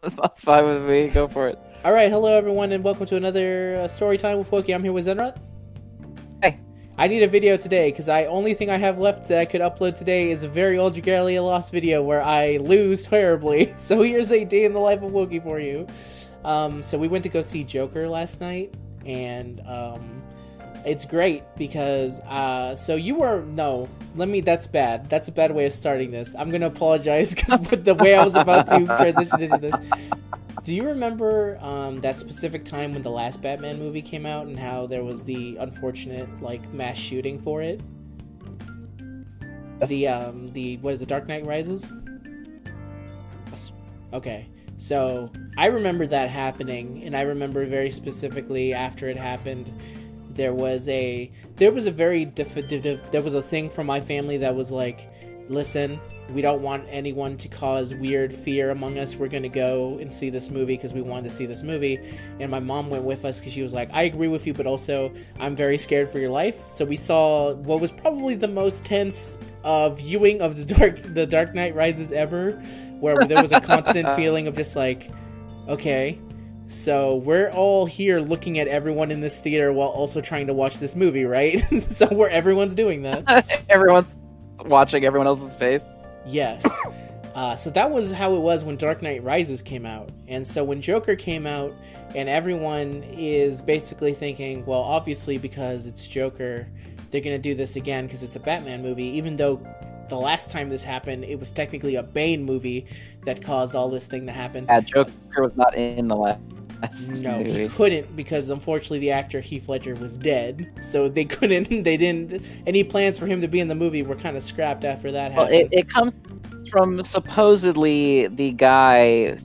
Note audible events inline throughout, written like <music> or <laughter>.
<laughs> That's fine with me. Go for it. All right, hello everyone, and welcome to another uh, story time with Wokey. I'm here with Zenrot. Hey. I need a video today because I only thing I have left that I could upload today is a very old Dragalia Lost video where I lose terribly. <laughs> So here's a day in the life of Wokey for you. Um, so we went to go see Joker last night, and um, it's great because uh, so you were no. Let me. That's bad. That's a bad way of starting this. I'm gonna apologize <laughs> because of the way I was about to <laughs> transition into this. Do you remember um, that specific time when the last Batman movie came out and how there was the unfortunate like mass shooting for it? Yes. The um the what is it? Dark Knight Rises. Yes. Okay, so I remember that happening, and I remember very specifically after it happened, there was a there was a very definitive there was a thing from my family that was like, listen, we don't want anyone to cause weird fear among us. We're gonna go and see this movie because we wanted to see this movie, and my mom went with us because she was like, I agree with you, but also I'm very scared for your life. So we saw what was probably the most tense uh, viewing of the Dark the Dark Knight Rises ever, where there was a constant <laughs> feeling of just like, okay, so we're all here looking at everyone in this theater while also trying to watch this movie, right? <laughs> so where everyone's doing that. <laughs> Everyone's watching everyone else's face. Yes. Uh, so that was how it was when Dark Knight Rises came out. And so when Joker came out, and everyone is basically thinking, well, obviously because it's Joker, they're going to do this again because it's a Batman movie, even though the last time this happened, it was technically a Bane movie that caused all this thing to happen. Yeah, Joker was not in the last No, he couldn't because unfortunately the actor Heath Ledger was dead, so they <laughs> couldn't. They didn't. Any plans for him to be in the movie were kind of scrapped after that Well, it, it comes from supposedly the guy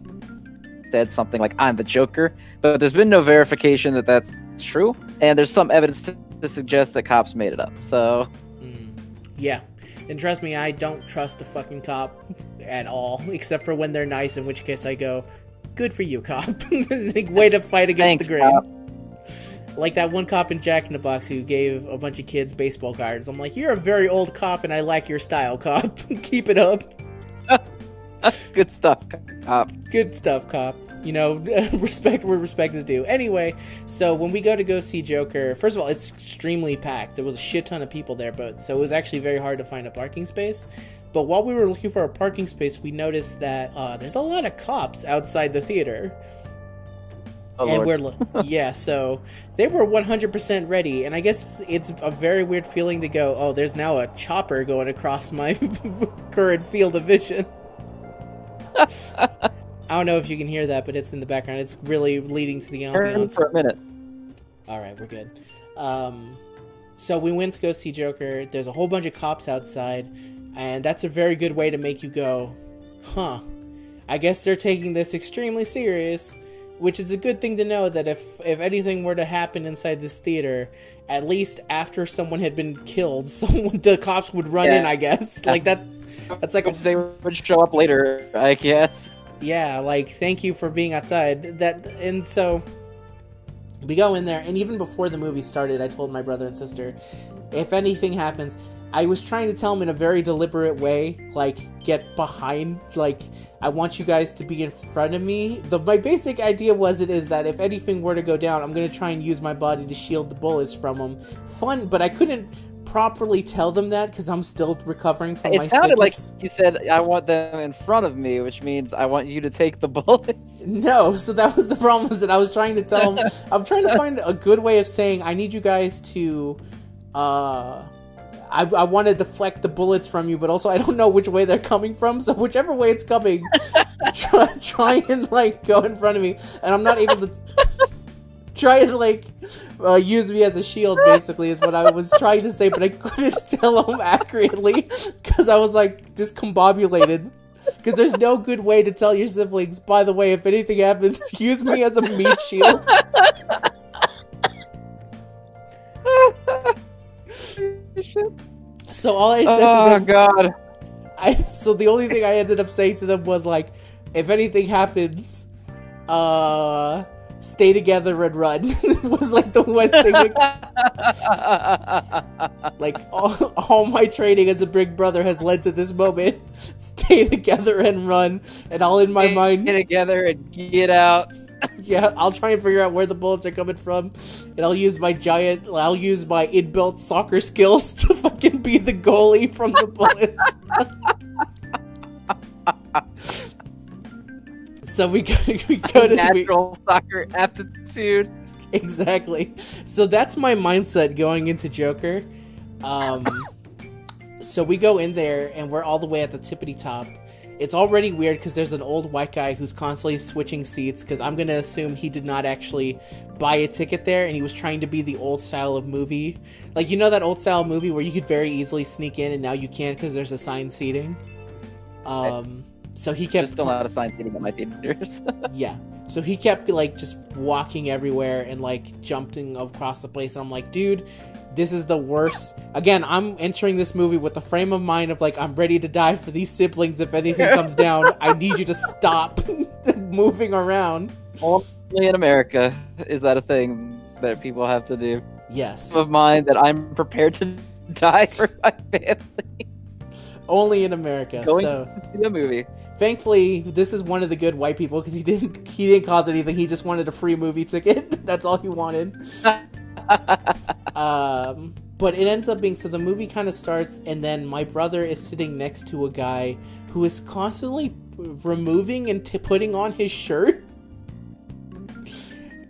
said something like "I'm the Joker," but there's been no verification that that's true, and there's some evidence to, to suggest that cops made it up. So Mm, yeah, and trust me, I don't trust a fucking cop <laughs> at all, <laughs> except for when they're nice. In which case, I go, "Good for you, cop." <laughs> Like, Way to fight against Thanks, the grain. cop. Like that one cop in Jack in the Box who gave a bunch of kids baseball cards. I'm like, "You're a very old cop, and I like your style, cop. <laughs> Keep it up." <laughs> good stuff, cop. good stuff, cop. You know, respect where respect is due. Anyway, so when we go to go see Joker, first of all, it's extremely packed. There was a shit ton of people there, but so it was actually very hard to find a parking space. But while we were looking for a parking space, we noticed that uh, there's a lot of cops outside the theater. Oh, and Lord. we're <laughs> yeah, so they were 100% ready, and I guess it's a very weird feeling to go, oh, there's now a chopper going across my <laughs> current field of vision. <laughs> I don't know if you can hear that, but it's in the background. It's really leading to the Turn ambiance. for a minute. All right, we're good. Um, so we went to go see Joker. There's a whole bunch of cops outside, and that's a very good way to make you go, huh? I guess they're taking this extremely serious, which is a good thing to know that if if anything were to happen inside this theater, at least after someone had been killed, <laughs> someone the cops would run Yeah. in. I guess <laughs> like that. That's like a they would show up later, I guess. yeah like thank you for being outside that and so we go in there and even before the movie started i told my brother and sister if anything happens i was trying to tell them in a very deliberate way like get behind like i want you guys to be in front of me the my basic idea was it is that if anything were to go down i'm going to try and use my body to shield the bullets from them fun but i couldn't properly tell them that because i'm still recovering from my It sounded like you said, "I want them in front of me," which means I want you to take the <laughs> bullets. No, so that was the problem was that I was trying to tell them. <laughs> I'm trying to find a good way of saying I need you guys to uh I, I want to deflect the bullets from you, but also I don't know which way they're coming from. So whichever way it's coming, <laughs> try, try and like go in front of me, and I'm not able to <laughs> try and like uh, use me as a shield. Basically, is what I was trying to say, but I couldn't <laughs> tell them accurately because I was like discombobulated. Because there's no good way to tell your siblings. By the way, if anything happens, use me as a meat shield. So all I said to oh them God! I so the only thing I ended up saying to them was like, if anything happens, uh, stay together and run <laughs> was like the one thing. <laughs> Like all, all my training as a big brother has led to this moment. <laughs> Stay together and run, and all in my Get mind, together and get out. <laughs> yeah, I'll try and figure out where the bullets are coming from, and I'll use my giant, I'll use my inbuilt soccer skills <laughs> to fucking be the goalie from the bullets. <laughs> so we go, we go to we, Natural soccer aptitude. exactly. So that's my mindset going into Joker. Um, so we go in there and we're all the way at the tippity top. It's already weird because there's an old white guy who's constantly switching seats because I'm gonna assume he did not actually buy a ticket there and he was trying to be the old style of movie. Like you know that old style movie where you could very easily sneak in and now you can't because there's assigned seating. Um, so he kept There's still not assigned seating at my theaters. <laughs> yeah. So he kept like just walking everywhere and like jumping across the place. And I'm like, dude, this is the worst. Again, I'm entering this movie with the frame of mind of like, I'm ready to die for these siblings if anything <laughs> comes down. I need you to stop <laughs> moving around. Only in America is that a thing that people have to do. Yes. Of mine that I'm prepared to <laughs> die for my family. Only in America. Going so to see a movie. Thankfully, this is one of the good white people because he didn't he didn't cause anything. He just wanted a free movie ticket. <laughs> That's all he wanted. <laughs> Um, but it ends up being so the movie kind of starts, and then my brother is sitting next to a guy who is constantly removing and t- putting on his shirt.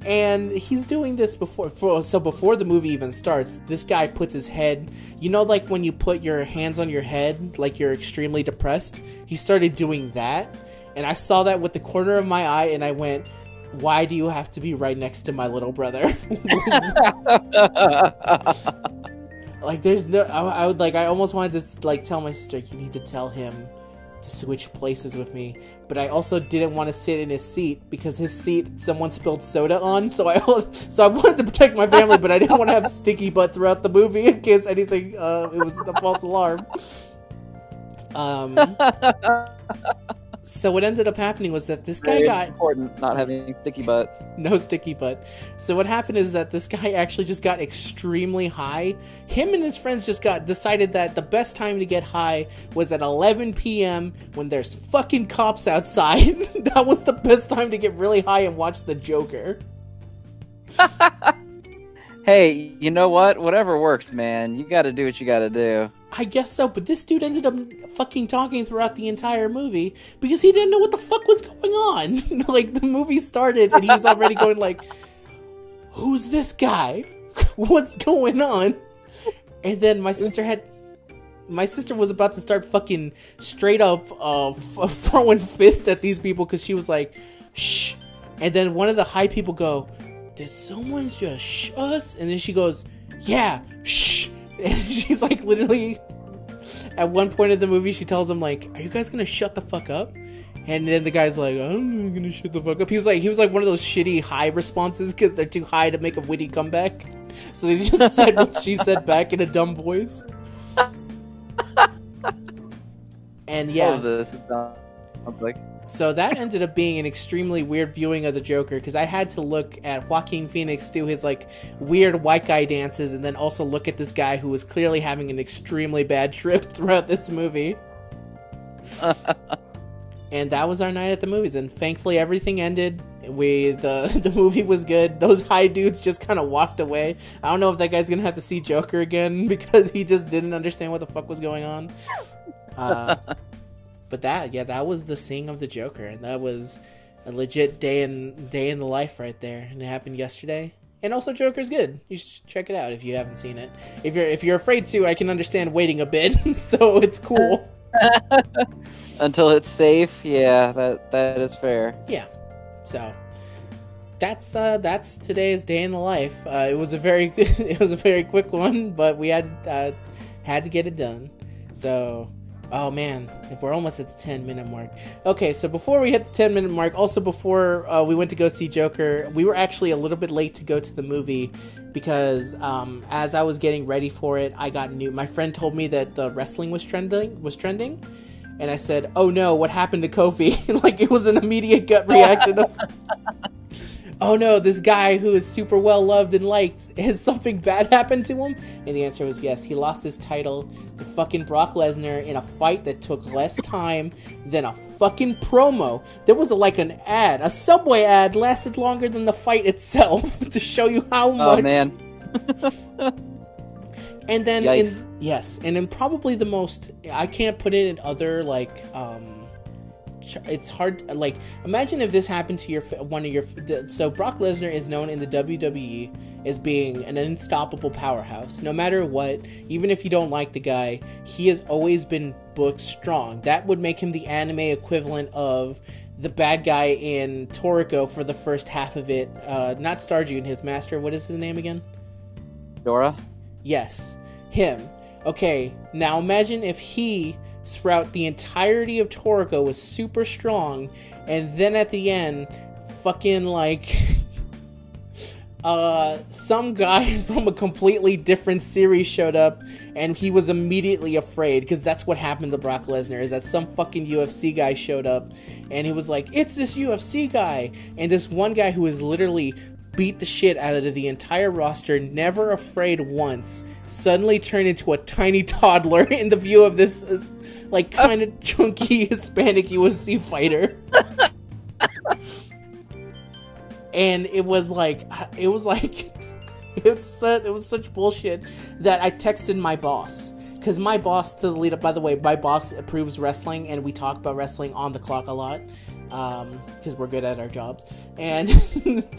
And he's doing this before, for, so before the movie even starts, this guy puts his head, you know, like when you put your hands on your head, like you're extremely depressed. He started doing that, and I saw that with the corner of my eye, and I went, "Why do you have to be right next to my little brother?" <laughs> like there's no I, I would like i almost wanted to like tell my sister you need to tell him to switch places with me but i also didn't want to sit in his seat because his seat someone spilled soda on so i so i wanted to protect my family but i didn't want to have sticky butt throughout the movie in case anything uh it was a false alarm. Um <laughs> so what ended up happening was that this guy Very got important not having sticky butt. <laughs> no sticky butt. So what happened is that this guy <laughs> actually just got extremely high. Him and his friends just got decided that the best time to get high was at 11 p.m. when there's fucking cops outside. <laughs> that was the best time to get really high and watch the Joker. Hey, you know what? Whatever works, man. You got to do what you got to do. I guess so, but this dude ended up fucking talking throughout the entire movie because he didn't know what the fuck was going on. <laughs> like the movie started and he was already going like, "Who's this guy? <laughs> What's going on?" And then my sister had my sister was about to start fucking straight up uh, f- <laughs> throwing fists at these people because she was like, "Shh!" And then one of the high people go, "Did someone just shh us?" And then she goes, "Yeah, shh." And <laughs> she's like, literally, at one point in the movie, she tells him like, "Are you guys gonna shut the fuck up?" And then the guy's like, "I'm gonna shut the fuck up." He was like, he was like one of those shitty high responses because they're too high to make a witty comeback. <laughs> So they just <laughs> said what she said back in a dumb voice. And oh, yeah, of this is not sounds like so that ended up being an extremely weird viewing of the Joker because I had to look at Joaquin Phoenix do his like weird white guy dances and then also look at this guy who was clearly having an extremely bad <laughs> trip throughout this movie. <laughs> and that was our night at the movies and thankfully everything ended. We the <laughs> the movie was good. Those high dudes just kind of walked away. I don't know if that guy's going to have to see Joker again because he just didn't understand what the fuck was going on. Uh, but that yeah that was the seeing of the joker and that was a legit day in day in the life right there and it happened yesterday. And also joker's good. You should check it out if you haven't seen it. If you're if you're afraid to i can understand waiting a bit <laughs> so it's cool. <laughs> Until it's safe. Yeah, that that is fair. yeah so that's uh that's today's day in the life. Uh it was a very <laughs> it was a very quick one but we had uh had to get it done. So Oh man, we're almost at the 10 minute mark. Okay, so before we hit the 10 minute mark, also before uh, we went to go see Joker, we were actually a little bit late to go to the movie because um, as I was getting ready for it, I got new. My friend told me that the wrestling was trending, was trending, and I said, "Oh no, what happened to Kofi?" <laughs> like it was an immediate gut reaction of, <laughs> oh no, this guy who is super well loved and liked, <laughs> has something bad happened to him? And the answer was yes. He lost his title to fucking Brock Lesnar in a fight that took less time than a fucking promo. There was a, like an ad, a Subway ad lasted longer than the fight itself <laughs> to show you how much. Oh man. <laughs> And then in yes, and then probably the most I can't put it in other like um it's hard like imagine if this happened to your f- one of your so Brock Lesnar is known in the WWE as being an unstoppable powerhouse. No matter what, even if you don't like the guy, he has always been booked strong. That would make him the anime equivalent of the bad guy in Toriko for the first half of it. Uh, not Starjun, his master. What is his name again? Dora. Yes, him. Okay, now imagine if he, throughout the entirety of Toriko, was super strong, and then at the end, fucking like. <laughs> Uh, some guy <laughs> from a completely different series showed up, and he was immediately afraid because that's what happened to Brock Lesnar. Is that some fucking UFC guy showed up, and he was like, "It's this UFC guy," and this one guy who was literally beat the shit out of the entire roster, never afraid once, suddenly turned into a tiny toddler <laughs> in the view of this, uh, like, kind of <laughs> chunky <laughs> Hispanic UFC fighter. and it was like, it was like, it's such, it was such bullshit that I texted my boss. Because my boss, to the lead up, by the way, my boss approves wrestling, and we talk about wrestling on the clock a lot Um, because we're good at our jobs. And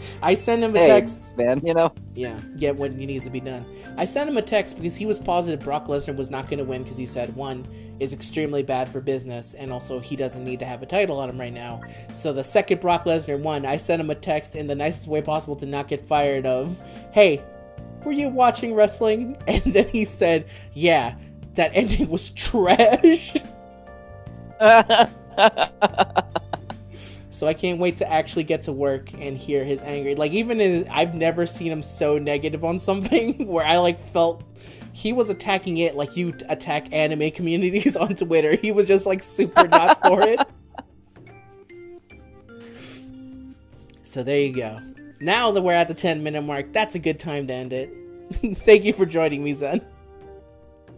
<laughs> I send him a Hey, text. man. You know. Yeah, get what he needs to be done. I sent him a text because he was positive Brock Lesnar was not going to win because he said one is extremely bad for business and also he doesn't need to have a title on him right now. So the second Brock Lesnar won, I sent him a text in the nicest way possible to not get fired of, "Hey, were you watching wrestling?" <laughs> And then he said, "Yeah, that ending was <laughs> trash." So I can't wait to actually get to work and hear his anger. Like even in, I've never seen him so negative on something <laughs> where I like felt he was attacking it like you attack anime <laughs> communities on Twitter. He was just like super not for it. <laughs> So there you go. Now that we're at the 10 minute mark, that's a good time to end it. Thank you for joining me, Zen.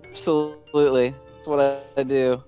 Absolutely. That's what I, I do.